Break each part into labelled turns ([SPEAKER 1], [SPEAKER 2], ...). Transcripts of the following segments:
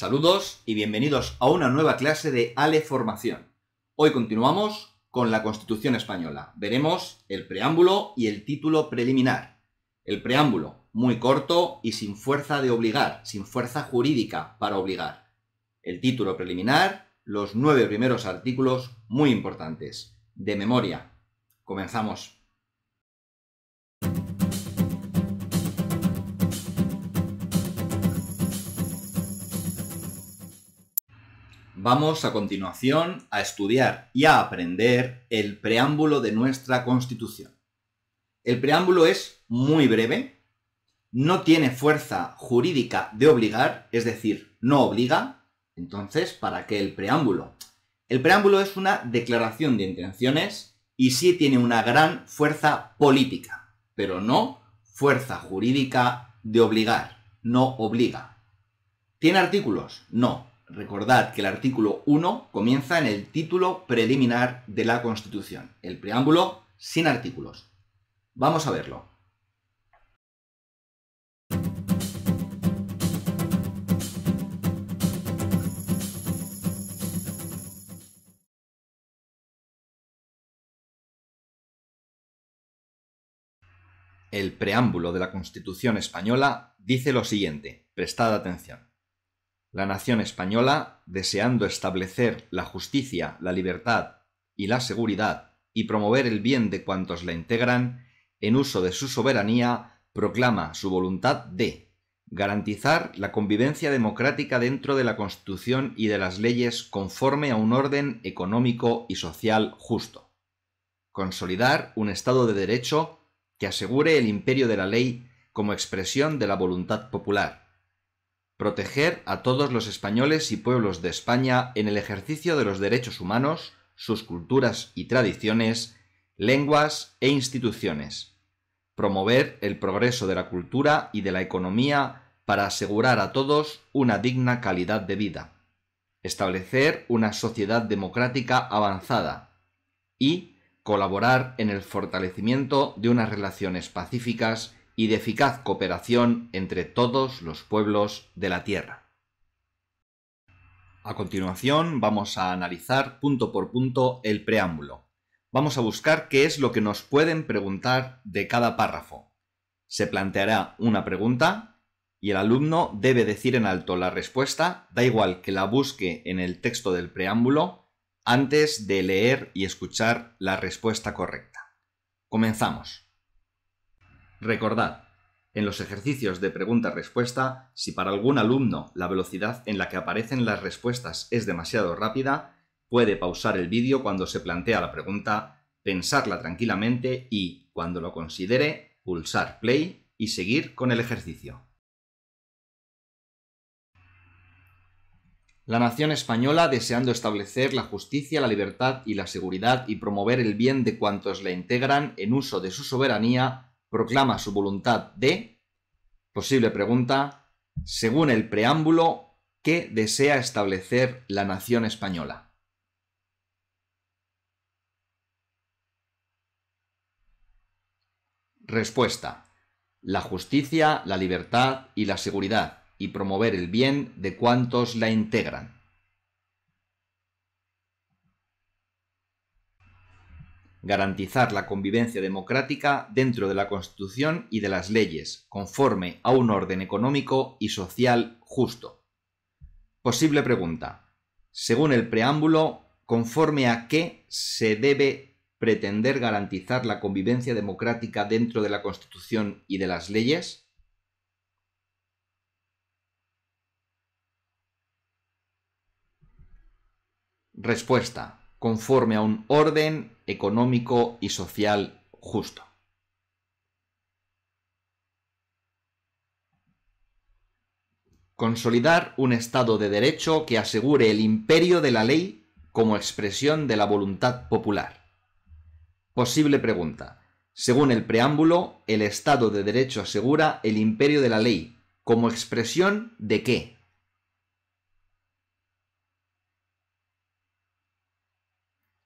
[SPEAKER 1] Saludos y bienvenidos a una nueva clase de Ale Formación. Hoy continuamos con la Constitución Española. Veremos el preámbulo y el título preliminar. El preámbulo, muy corto y sin fuerza de obligar, sin fuerza jurídica para obligar. El título preliminar, los nueve primeros artículos, muy importantes. De memoria. Comenzamos. Vamos a continuación a estudiar y a aprender el preámbulo de nuestra Constitución. El preámbulo es muy breve, no tiene fuerza jurídica de obligar, es decir, no obliga. Entonces, ¿para qué el preámbulo? El preámbulo es una declaración de intenciones y sí tiene una gran fuerza política, pero no fuerza jurídica de obligar, no obliga. ¿Tiene artículos? No, Recordad que el artículo 1 comienza en el título preliminar de la Constitución, el preámbulo sin artículos. Vamos a verlo. El preámbulo de la Constitución española dice lo siguiente, prestad atención. La nación española, deseando establecer la justicia, la libertad y la seguridad y promover el bien de cuantos la integran, en uso de su soberanía, proclama su voluntad de garantizar la convivencia democrática dentro de la Constitución y de las leyes conforme a un orden económico y social justo. Consolidar un Estado de Derecho que asegure el imperio de la ley como expresión de la voluntad popular proteger a todos los españoles y pueblos de España en el ejercicio de los derechos humanos, sus culturas y tradiciones, lenguas e instituciones, promover el progreso de la cultura y de la economía para asegurar a todos una digna calidad de vida, establecer una sociedad democrática avanzada y colaborar en el fortalecimiento de unas relaciones pacíficas y de eficaz cooperación entre todos los pueblos de la Tierra. A continuación vamos a analizar punto por punto el preámbulo. Vamos a buscar qué es lo que nos pueden preguntar de cada párrafo. Se planteará una pregunta y el alumno debe decir en alto la respuesta, da igual que la busque en el texto del preámbulo, antes de leer y escuchar la respuesta correcta. Comenzamos. Recordad, en los ejercicios de pregunta-respuesta, si para algún alumno la velocidad en la que aparecen las respuestas es demasiado rápida, puede pausar el vídeo cuando se plantea la pregunta, pensarla tranquilamente y, cuando lo considere, pulsar play y seguir con el ejercicio. La nación española, deseando establecer la justicia, la libertad y la seguridad y promover el bien de cuantos la integran en uso de su soberanía, proclama su voluntad de, posible pregunta, según el preámbulo, ¿qué desea establecer la nación española? Respuesta. La justicia, la libertad y la seguridad, y promover el bien de cuantos la integran. Garantizar la convivencia democrática dentro de la Constitución y de las leyes, conforme a un orden económico y social justo. Posible pregunta. Según el preámbulo, ¿conforme a qué se debe pretender garantizar la convivencia democrática dentro de la Constitución y de las leyes? Respuesta conforme a un orden económico y social justo. Consolidar un Estado de Derecho que asegure el imperio de la ley como expresión de la voluntad popular. Posible pregunta. Según el preámbulo, el Estado de Derecho asegura el imperio de la ley como expresión de qué?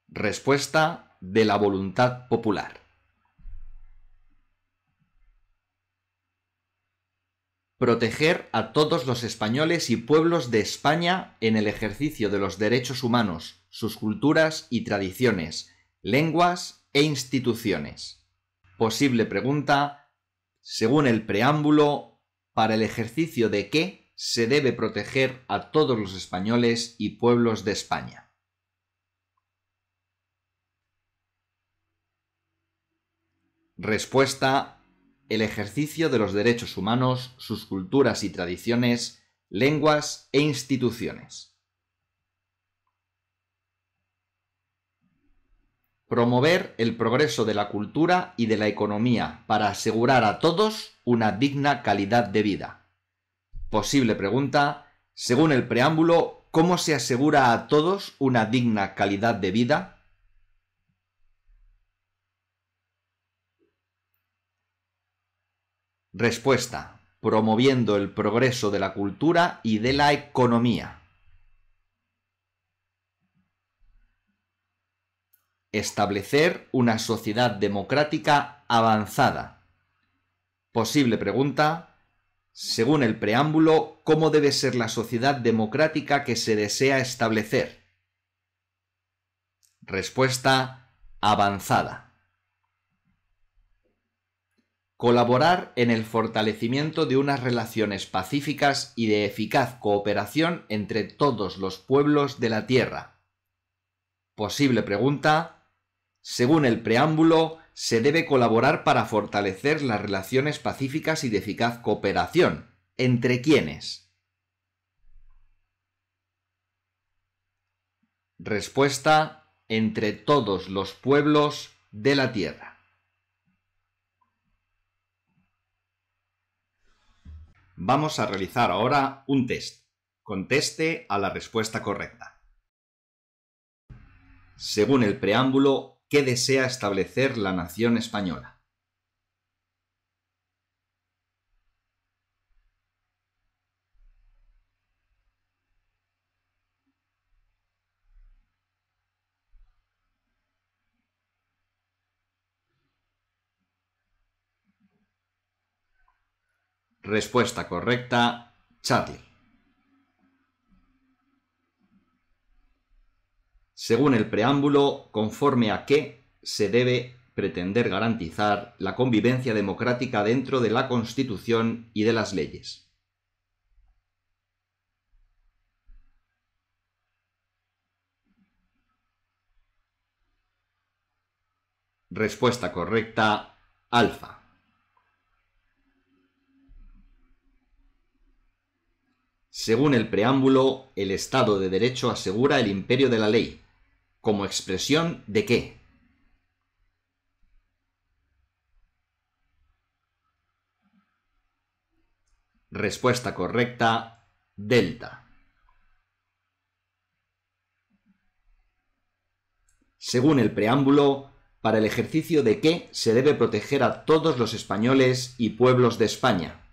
[SPEAKER 1] Respuesta de la voluntad popular. proteger a todos los españoles y pueblos de España en el ejercicio de los derechos humanos, sus culturas y tradiciones, lenguas e instituciones. Posible pregunta, según el preámbulo, ¿para el ejercicio de qué se debe proteger a todos los españoles y pueblos de España? Respuesta el ejercicio de los derechos humanos, sus culturas y tradiciones, lenguas e instituciones. Promover el progreso de la cultura y de la economía para asegurar a todos una digna calidad de vida. Posible pregunta, según el preámbulo, ¿cómo se asegura a todos una digna calidad de vida? Respuesta. Promoviendo el progreso de la cultura y de la economía. Establecer una sociedad democrática avanzada. Posible pregunta. Según el preámbulo, ¿cómo debe ser la sociedad democrática que se desea establecer? Respuesta. Avanzada. Colaborar en el fortalecimiento de unas relaciones pacíficas y de eficaz cooperación entre todos los pueblos de la Tierra. Posible pregunta. Según el preámbulo, se debe colaborar para fortalecer las relaciones pacíficas y de eficaz cooperación. ¿Entre quiénes? Respuesta. Entre todos los pueblos de la Tierra. Vamos a realizar ahora un test. Conteste a la respuesta correcta. Según el preámbulo, ¿qué desea establecer la nación española? Respuesta correcta, Charlie. Según el preámbulo, conforme a qué se debe pretender garantizar la convivencia democrática dentro de la Constitución y de las leyes. Respuesta correcta, alfa. Según el preámbulo, el Estado de Derecho asegura el imperio de la ley. ¿Como expresión de qué? Respuesta correcta, delta. Según el preámbulo, para el ejercicio de qué se debe proteger a todos los españoles y pueblos de España.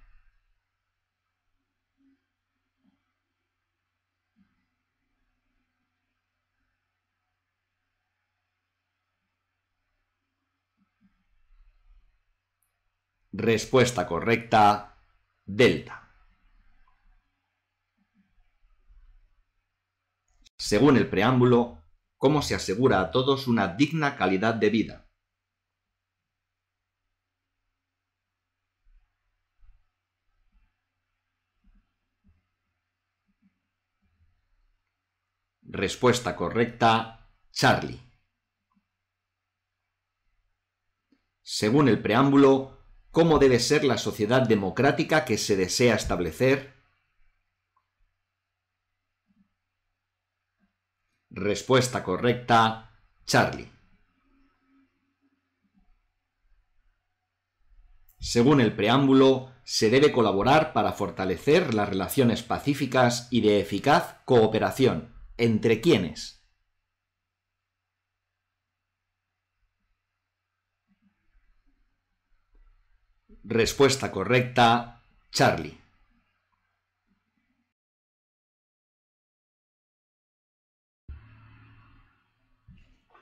[SPEAKER 1] Respuesta correcta, delta. Según el preámbulo, ¿cómo se asegura a todos una digna calidad de vida? Respuesta correcta, Charlie. Según el preámbulo, cómo debe ser la sociedad democrática que se desea establecer? Respuesta correcta, Charlie. Según el preámbulo, se debe colaborar para fortalecer las relaciones pacíficas y de eficaz cooperación. ¿Entre quiénes? Respuesta correcta, Charlie.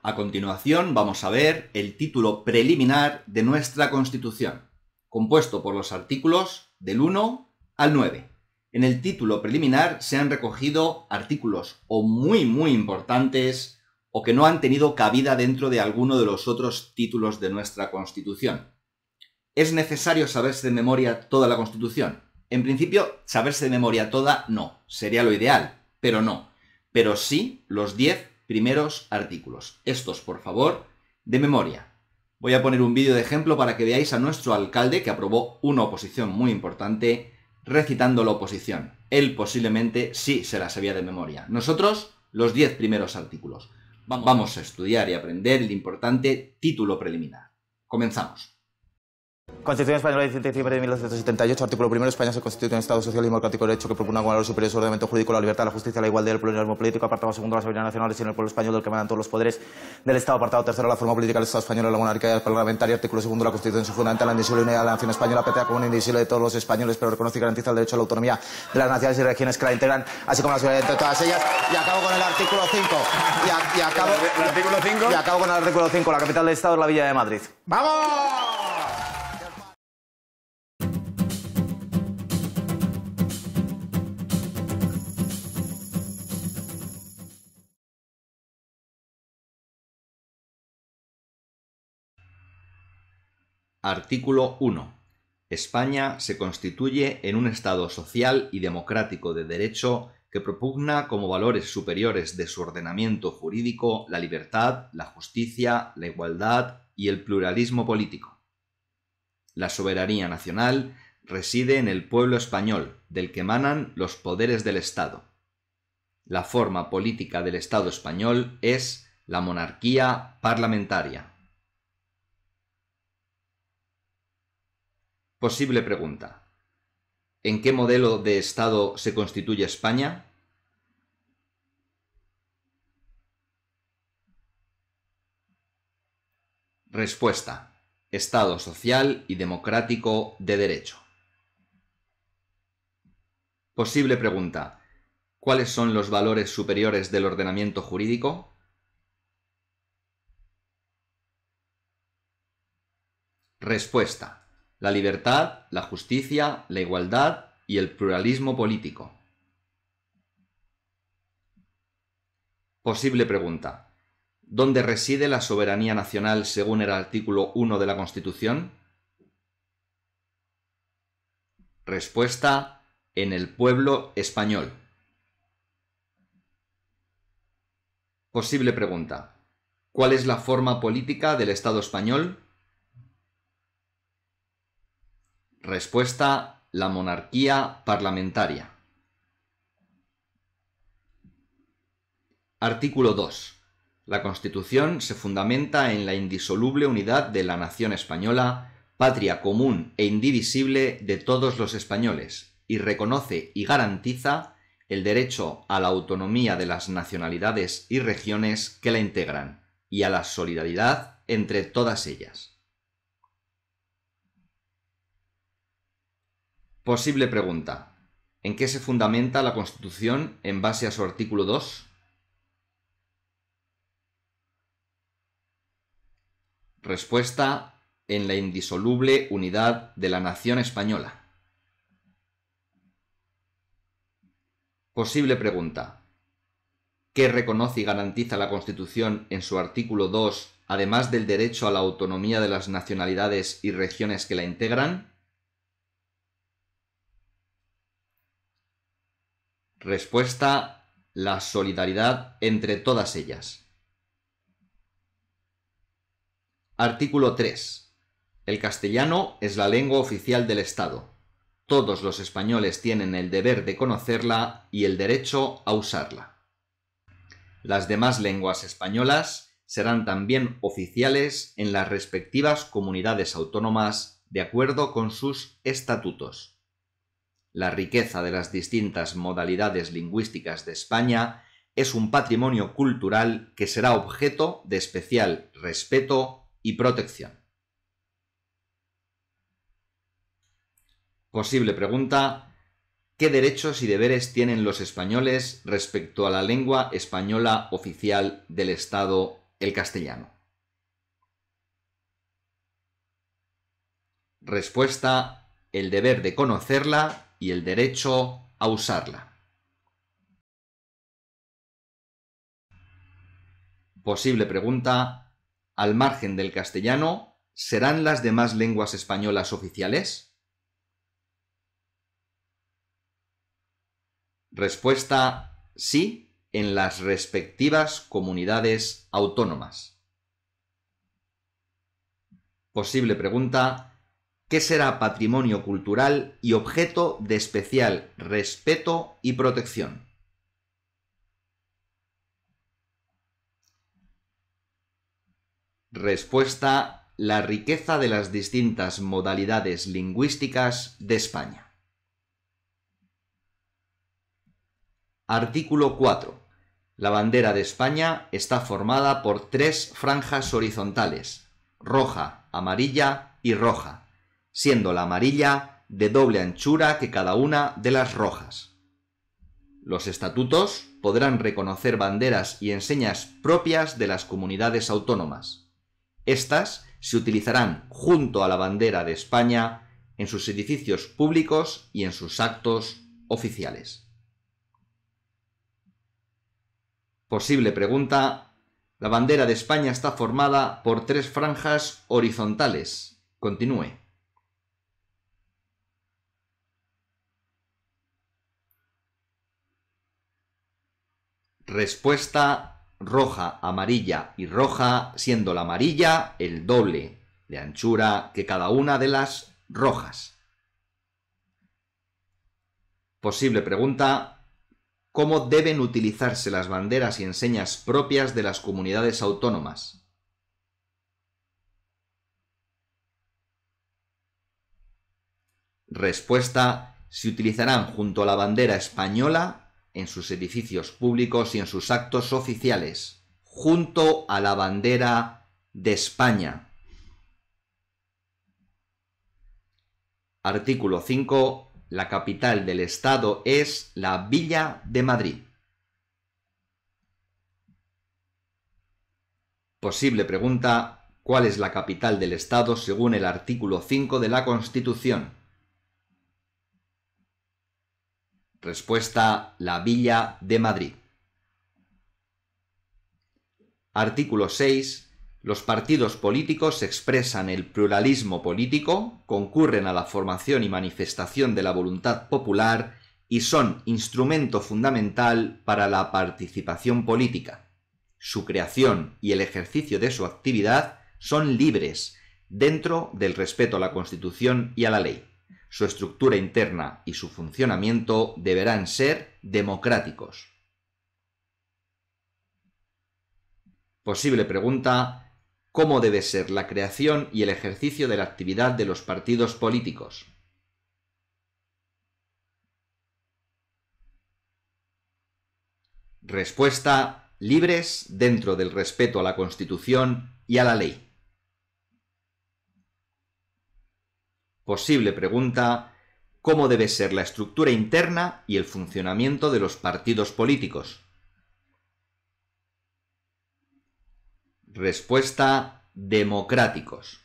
[SPEAKER 1] A continuación vamos a ver el título preliminar de nuestra Constitución, compuesto por los artículos del 1 al 9. En el título preliminar se han recogido artículos o muy muy importantes o que no han tenido cabida dentro de alguno de los otros títulos de nuestra Constitución. ¿Es necesario saberse de memoria toda la Constitución? En principio, saberse de memoria toda no, sería lo ideal, pero no. Pero sí los 10 primeros artículos. Estos, por favor, de memoria. Voy a poner un vídeo de ejemplo para que veáis a nuestro alcalde que aprobó una oposición muy importante recitando la oposición. Él posiblemente sí se la sabía de memoria. Nosotros, los 10 primeros artículos. Vamos a estudiar y aprender el importante título preliminar. Comenzamos.
[SPEAKER 2] Constitución Española de 105 de 1978, artículo primero, España se constituye un Estado social y democrático de derecho que propone como valor superior su ordenamiento jurídico, la libertad, la justicia, la igualdad y el pluralismo político, apartado segundo, la soberanía nacional y en el pueblo español del que mandan todos los poderes del Estado, apartado tercero, la forma política del Estado español, la monarquía y el parlamentario, artículo segundo, la Constitución se fundamenta en la indivisible unidad de la nación española, petea como indivisible de todos los españoles, pero reconoce y garantiza el derecho a la autonomía de las naciones y regiones que la integran, así como la soberanía de todas ellas. Y acabo con el artículo 5. Y, acabo,
[SPEAKER 3] ¿El artículo 5?
[SPEAKER 2] y acabo con el artículo 5. La capital del Estado es la Villa de Madrid.
[SPEAKER 3] ¡Vamos!
[SPEAKER 1] Artículo 1. España se constituye en un Estado social y democrático de derecho que propugna como valores superiores de su ordenamiento jurídico la libertad, la justicia, la igualdad y el pluralismo político. La soberanía nacional reside en el pueblo español, del que emanan los poderes del Estado. La forma política del Estado español es la monarquía parlamentaria. Posible pregunta. ¿En qué modelo de Estado se constituye España? Respuesta. Estado social y democrático de derecho. Posible pregunta. ¿Cuáles son los valores superiores del ordenamiento jurídico? Respuesta la libertad, la justicia, la igualdad y el pluralismo político. Posible pregunta. ¿Dónde reside la soberanía nacional según el artículo 1 de la Constitución? Respuesta. En el pueblo español. Posible pregunta. ¿Cuál es la forma política del Estado español? Respuesta, la monarquía parlamentaria. Artículo 2. La Constitución se fundamenta en la indisoluble unidad de la nación española, patria común e indivisible de todos los españoles, y reconoce y garantiza el derecho a la autonomía de las nacionalidades y regiones que la integran, y a la solidaridad entre todas ellas. Posible pregunta. ¿En qué se fundamenta la Constitución en base a su artículo 2? Respuesta. En la indisoluble unidad de la nación española. Posible pregunta. ¿Qué reconoce y garantiza la Constitución en su artículo 2, además del derecho a la autonomía de las nacionalidades y regiones que la integran? Respuesta, la solidaridad entre todas ellas. Artículo 3. El castellano es la lengua oficial del Estado. Todos los españoles tienen el deber de conocerla y el derecho a usarla. Las demás lenguas españolas serán también oficiales en las respectivas comunidades autónomas de acuerdo con sus estatutos la riqueza de las distintas modalidades lingüísticas de España es un patrimonio cultural que será objeto de especial respeto y protección. Posible pregunta. ¿Qué derechos y deberes tienen los españoles respecto a la lengua española oficial del Estado, el castellano? Respuesta. El deber de conocerla y el derecho a usarla. Posible pregunta. Al margen del castellano, ¿serán las demás lenguas españolas oficiales? Respuesta sí en las respectivas comunidades autónomas. Posible pregunta. ¿Qué será patrimonio cultural y objeto de especial respeto y protección? Respuesta. La riqueza de las distintas modalidades lingüísticas de España. Artículo 4. La bandera de España está formada por tres franjas horizontales, roja, amarilla y roja, siendo la amarilla de doble anchura que cada una de las rojas. Los estatutos podrán reconocer banderas y enseñas propias de las comunidades autónomas. Estas se utilizarán junto a la bandera de España en sus edificios públicos y en sus actos oficiales. Posible pregunta. La bandera de España está formada por tres franjas horizontales. Continúe. Respuesta roja, amarilla y roja, siendo la amarilla el doble de anchura que cada una de las rojas. Posible pregunta, ¿cómo deben utilizarse las banderas y enseñas propias de las comunidades autónomas? Respuesta, se utilizarán junto a la bandera española en sus edificios públicos y en sus actos oficiales, junto a la bandera de España. Artículo 5. La capital del Estado es la Villa de Madrid. Posible pregunta. ¿Cuál es la capital del Estado según el artículo 5 de la Constitución? Respuesta, la Villa de Madrid. Artículo 6. Los partidos políticos expresan el pluralismo político, concurren a la formación y manifestación de la voluntad popular y son instrumento fundamental para la participación política. Su creación y el ejercicio de su actividad son libres, dentro del respeto a la Constitución y a la ley su estructura interna y su funcionamiento deberán ser democráticos. Posible pregunta, ¿cómo debe ser la creación y el ejercicio de la actividad de los partidos políticos? Respuesta, libres dentro del respeto a la Constitución y a la ley. Posible pregunta, ¿cómo debe ser la estructura interna y el funcionamiento de los partidos políticos? Respuesta, democráticos.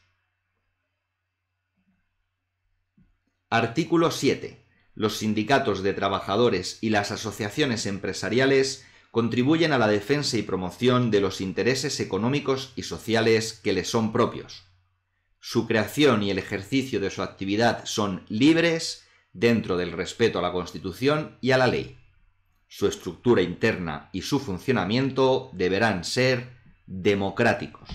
[SPEAKER 1] Artículo 7. Los sindicatos de trabajadores y las asociaciones empresariales contribuyen a la defensa y promoción de los intereses económicos y sociales que les son propios su creación y el ejercicio de su actividad son libres dentro del respeto a la Constitución y a la ley. Su estructura interna y su funcionamiento deberán ser democráticos.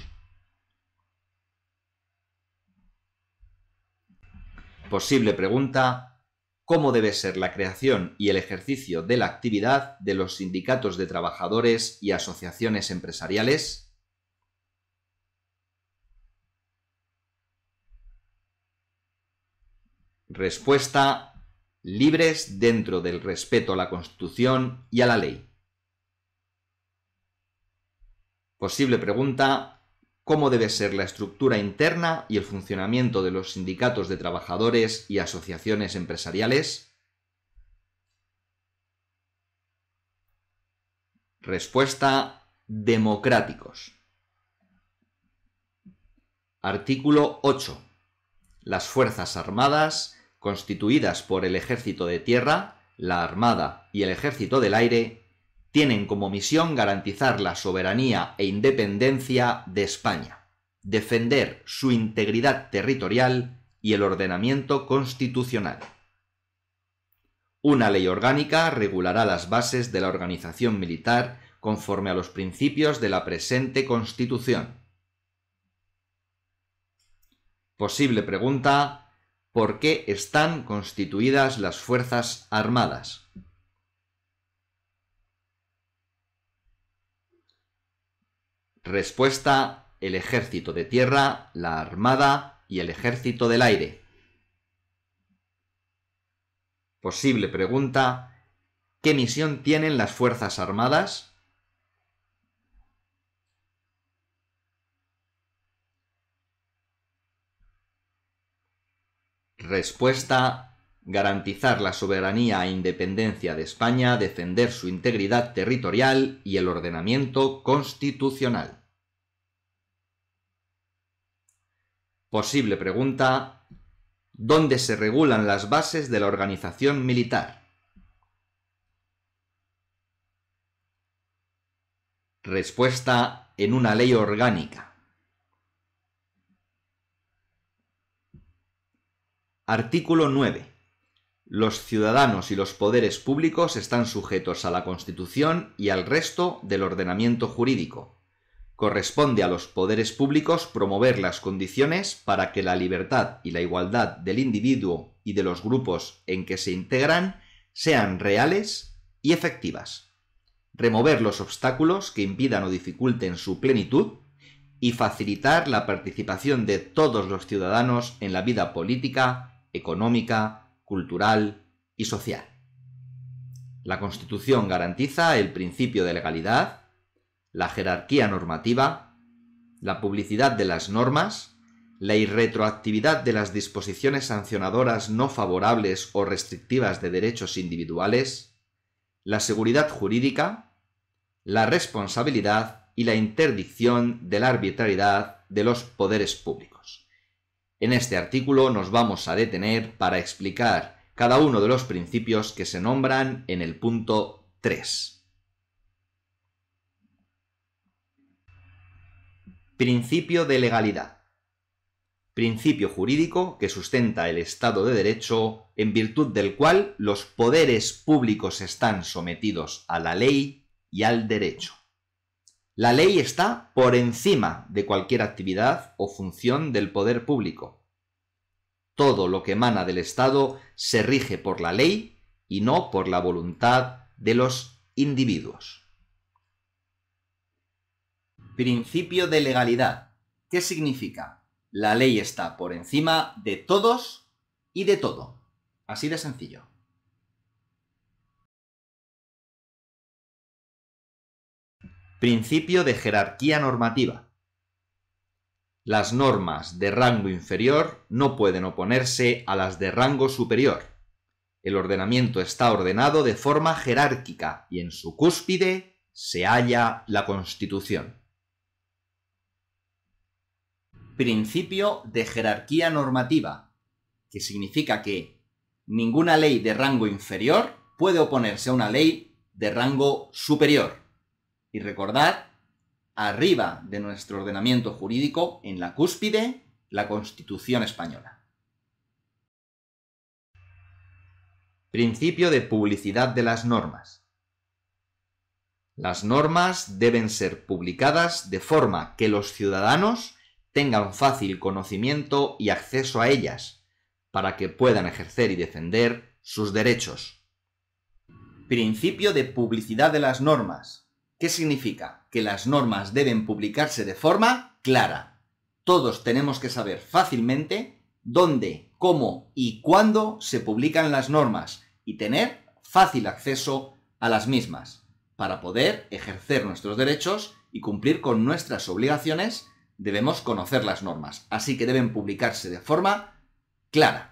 [SPEAKER 1] Posible pregunta, ¿cómo debe ser la creación y el ejercicio de la actividad de los sindicatos de trabajadores y asociaciones empresariales? Respuesta libres dentro del respeto a la Constitución y a la ley. Posible pregunta, ¿cómo debe ser la estructura interna y el funcionamiento de los sindicatos de trabajadores y asociaciones empresariales? Respuesta, democráticos. Artículo 8. Las Fuerzas Armadas constituidas por el Ejército de Tierra, la Armada y el Ejército del Aire, tienen como misión garantizar la soberanía e independencia de España, defender su integridad territorial y el ordenamiento constitucional. Una ley orgánica regulará las bases de la organización militar conforme a los principios de la presente Constitución. Posible pregunta ¿Por qué están constituidas las Fuerzas Armadas? Respuesta el ejército de tierra, la armada y el ejército del aire. Posible pregunta ¿Qué misión tienen las Fuerzas Armadas? Respuesta garantizar la soberanía e independencia de España, defender su integridad territorial y el ordenamiento constitucional. Posible pregunta. ¿Dónde se regulan las bases de la organización militar? Respuesta en una ley orgánica. Artículo 9. Los ciudadanos y los poderes públicos están sujetos a la Constitución y al resto del ordenamiento jurídico. Corresponde a los poderes públicos promover las condiciones para que la libertad y la igualdad del individuo y de los grupos en que se integran sean reales y efectivas. Remover los obstáculos que impidan o dificulten su plenitud y facilitar la participación de todos los ciudadanos en la vida política, económica, cultural y social. La Constitución garantiza el principio de legalidad, la jerarquía normativa, la publicidad de las normas, la irretroactividad de las disposiciones sancionadoras no favorables o restrictivas de derechos individuales, la seguridad jurídica, la responsabilidad y la interdicción de la arbitrariedad de los poderes públicos. En este artículo nos vamos a detener para explicar cada uno de los principios que se nombran en el punto 3. Principio de legalidad. Principio jurídico que sustenta el Estado de Derecho, en virtud del cual los poderes públicos están sometidos a la ley y al derecho. La ley está por encima de cualquier actividad o función del poder público. Todo lo que emana del Estado se rige por la ley y no por la voluntad de los individuos. Principio de legalidad. ¿Qué significa? La ley está por encima de todos y de todo. Así de sencillo. Principio de jerarquía normativa. Las normas de rango inferior no pueden oponerse a las de rango superior. El ordenamiento está ordenado de forma jerárquica y en su cúspide se halla la Constitución. Principio de jerarquía normativa, que significa que ninguna ley de rango inferior puede oponerse a una ley de rango superior. Y recordad, arriba de nuestro ordenamiento jurídico, en la cúspide, la Constitución española. Principio de publicidad de las normas. Las normas deben ser publicadas de forma que los ciudadanos tengan fácil conocimiento y acceso a ellas, para que puedan ejercer y defender sus derechos. Principio de publicidad de las normas. ¿Qué significa? Que las normas deben publicarse de forma clara. Todos tenemos que saber fácilmente dónde, cómo y cuándo se publican las normas y tener fácil acceso a las mismas para poder ejercer nuestros derechos y cumplir con nuestras obligaciones debemos conocer las normas, así que deben publicarse de forma clara.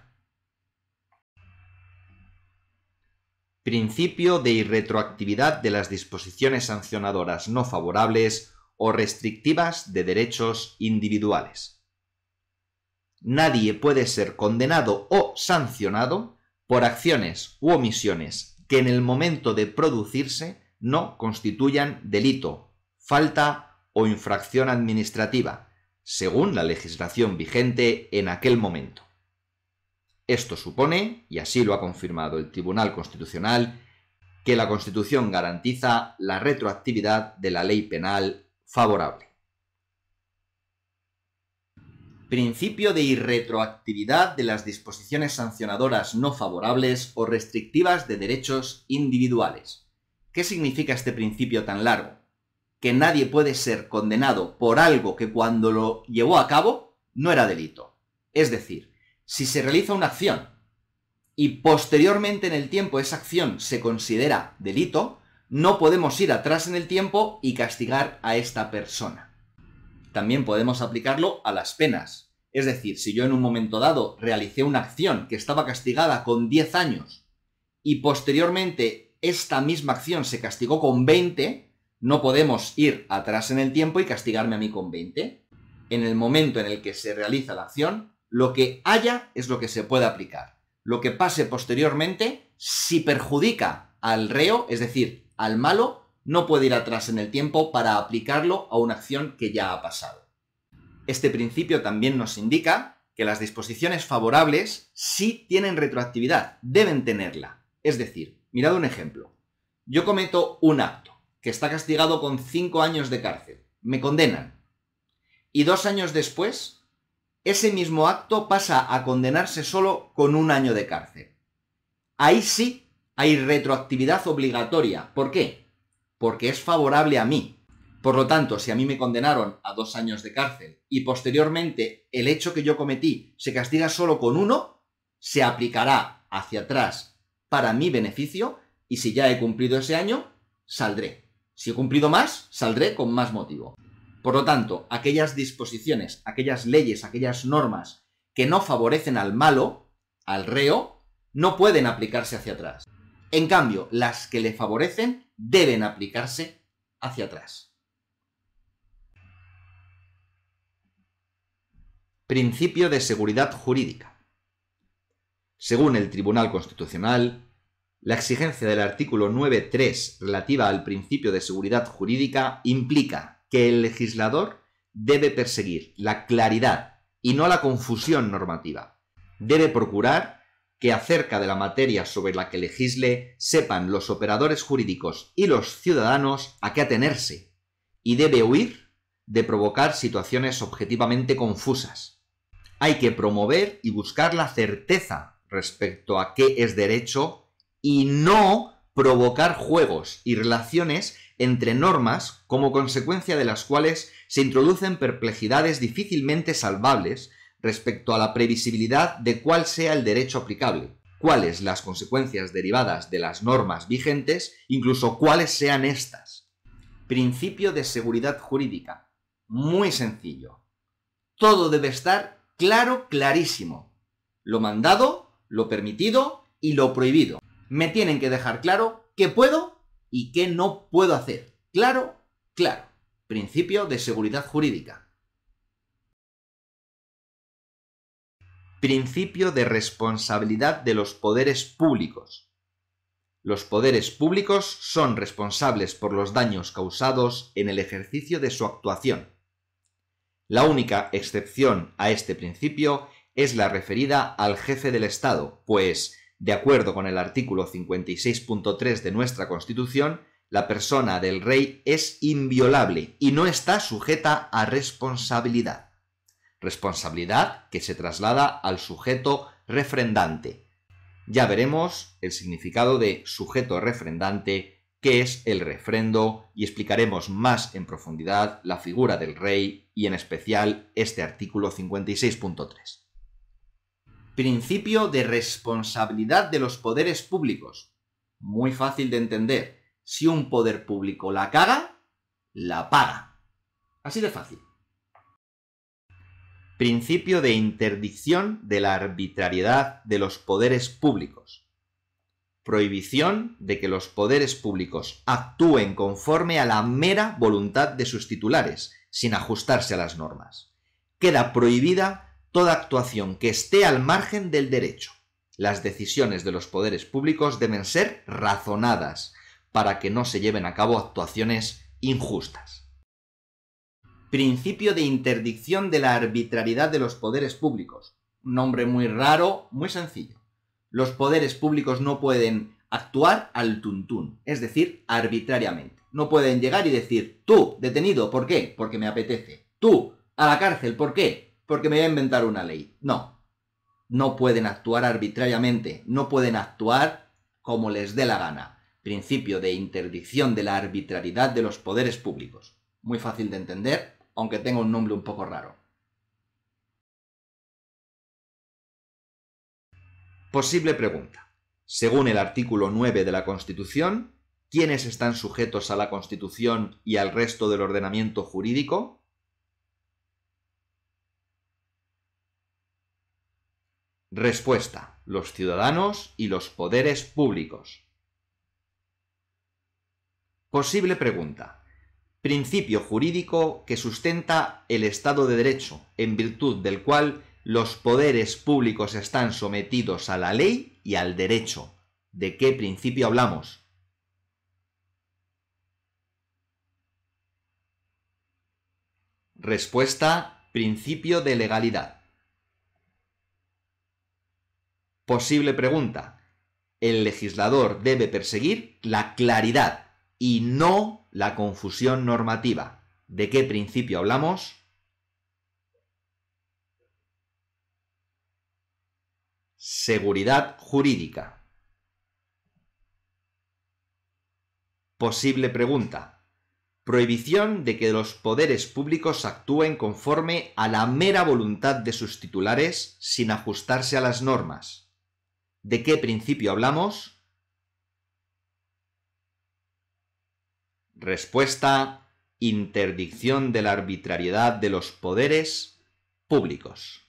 [SPEAKER 1] Principio de irretroactividad de las disposiciones sancionadoras no favorables o restrictivas de derechos individuales. nadie puede ser condenado o sancionado por acciones u omisiones que en el momento de producirse no constituyan delito, falta o infracción administrativa, según la legislación vigente en aquel momento. Esto supone, y así lo ha confirmado el Tribunal Constitucional, que la Constitución garantiza la retroactividad de la ley penal favorable. Principio de irretroactividad de las disposiciones sancionadoras no favorables o restrictivas de derechos individuales. ¿Qué significa este principio tan largo? Que nadie puede ser condenado por algo que cuando lo llevó a cabo no era delito. Es decir, si se realiza una acción y posteriormente en el tiempo esa acción se considera delito, no podemos ir atrás en el tiempo y castigar a esta persona también podemos aplicarlo a las penas. Es decir, si yo en un momento dado realicé una acción que estaba castigada con 10 años y posteriormente esta misma acción se castigó con 20, no podemos ir atrás en el tiempo y castigarme a mí con 20. En el momento en el que se realiza la acción, lo que haya es lo que se puede aplicar. Lo que pase posteriormente, si perjudica al reo, es decir, al malo, no puede ir atrás en el tiempo para aplicarlo a una acción que ya ha pasado. Este principio también nos indica que las disposiciones favorables sí tienen retroactividad, deben tenerla. Es decir, mirad un ejemplo. Yo cometo un acto que está castigado con 5 años de cárcel. Me condenan. Y dos años después, ese mismo acto pasa a condenarse solo con un año de cárcel. Ahí sí hay retroactividad obligatoria. ¿Por qué? porque es favorable a mí. Por lo tanto, si a mí me condenaron a dos años de cárcel y posteriormente el hecho que yo cometí se castiga solo con uno, se aplicará hacia atrás para mi beneficio y si ya he cumplido ese año, saldré. Si he cumplido más, saldré con más motivo. Por lo tanto, aquellas disposiciones, aquellas leyes, aquellas normas que no favorecen al malo, al reo, no pueden aplicarse hacia atrás. En cambio, las que le favorecen deben aplicarse hacia atrás. Principio de seguridad jurídica. Según el Tribunal Constitucional, la exigencia del artículo 9.3 relativa al principio de seguridad jurídica implica que el legislador debe perseguir la claridad y no la confusión normativa. Debe procurar que acerca de la materia sobre la que legisle sepan los operadores jurídicos y los ciudadanos a qué atenerse, y debe huir de provocar situaciones objetivamente confusas. Hay que promover y buscar la certeza respecto a qué es derecho y no provocar juegos y relaciones entre normas como consecuencia de las cuales se introducen perplejidades difícilmente salvables respecto a la previsibilidad de cuál sea el derecho aplicable, cuáles las consecuencias derivadas de las normas vigentes, incluso cuáles sean estas. Principio de seguridad jurídica. Muy sencillo. Todo debe estar claro, clarísimo. Lo mandado, lo permitido y lo prohibido. Me tienen que dejar claro qué puedo y qué no puedo hacer. Claro, claro. Principio de seguridad jurídica. Principio de responsabilidad de los poderes públicos. Los poderes públicos son responsables por los daños causados en el ejercicio de su actuación. La única excepción a este principio es la referida al jefe del Estado, pues, de acuerdo con el artículo 56.3 de nuestra Constitución, la persona del rey es inviolable y no está sujeta a responsabilidad responsabilidad que se traslada al sujeto refrendante. Ya veremos el significado de sujeto refrendante, qué es el refrendo y explicaremos más en profundidad la figura del rey y en especial este artículo 56.3. Principio de responsabilidad de los poderes públicos. Muy fácil de entender. Si un poder público la caga, la paga. Así de fácil. Principio de interdicción de la arbitrariedad de los poderes públicos. Prohibición de que los poderes públicos actúen conforme a la mera voluntad de sus titulares, sin ajustarse a las normas. Queda prohibida toda actuación que esté al margen del derecho. Las decisiones de los poderes públicos deben ser razonadas para que no se lleven a cabo actuaciones injustas. Principio de interdicción de la arbitrariedad de los poderes públicos. Un nombre muy raro, muy sencillo. Los poderes públicos no pueden actuar al tuntún, es decir, arbitrariamente. No pueden llegar y decir, tú, detenido, ¿por qué? Porque me apetece. Tú, a la cárcel, ¿por qué? Porque me voy a inventar una ley. No. No pueden actuar arbitrariamente, no pueden actuar como les dé la gana. Principio de interdicción de la arbitrariedad de los poderes públicos. Muy fácil de entender, aunque tenga un nombre un poco raro. Posible pregunta. Según el artículo 9 de la Constitución, ¿quiénes están sujetos a la Constitución y al resto del ordenamiento jurídico? Respuesta. Los ciudadanos y los poderes públicos. Posible pregunta. Principio jurídico que sustenta el Estado de Derecho, en virtud del cual los poderes públicos están sometidos a la ley y al derecho. ¿De qué principio hablamos? Respuesta. Principio de legalidad. Posible pregunta. El legislador debe perseguir la claridad y no la confusión normativa. ¿De qué principio hablamos? Seguridad jurídica. Posible pregunta. Prohibición de que los poderes públicos actúen conforme a la mera voluntad de sus titulares sin ajustarse a las normas. ¿De qué principio hablamos? Respuesta. Interdicción de la arbitrariedad de los poderes públicos.